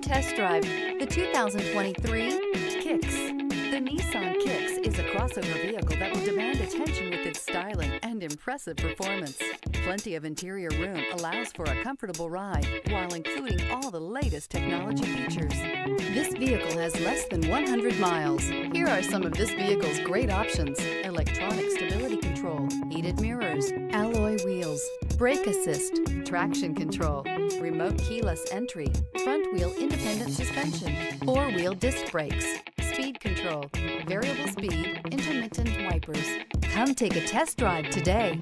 Test drive the 2023 Kicks. The Nissan Kicks is a crossover vehicle that will demand attention with its styling and impressive performance. Plenty of interior room allows for a comfortable ride while including all the latest technology features. This vehicle has less than 100 miles. Here are some of this vehicle's great options. Electronic stability brake assist, traction control, remote keyless entry, front wheel independent suspension, four wheel disc brakes, speed control, variable speed, intermittent wipers. Come take a test drive today.